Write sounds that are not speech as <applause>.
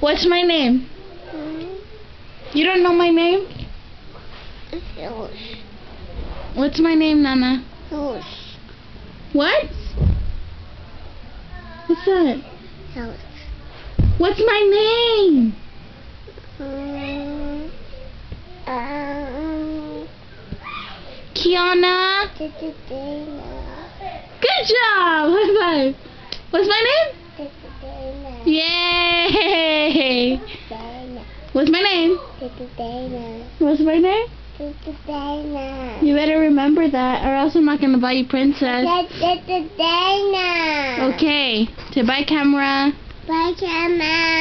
What's my name? You don't know my name? Horse. What's my name, Nana? Horse. What? What's that? Horse. What's my name? Mm, um, Kiana. Good job. <laughs> High five. What's my name? Dayna. Yay. Dayna. What's my name? Dayna. What's my name? Dayna. You better remember that, or else I'm not gonna buy you princess. Dayna. Okay. Say bye, camera. Bye, camera.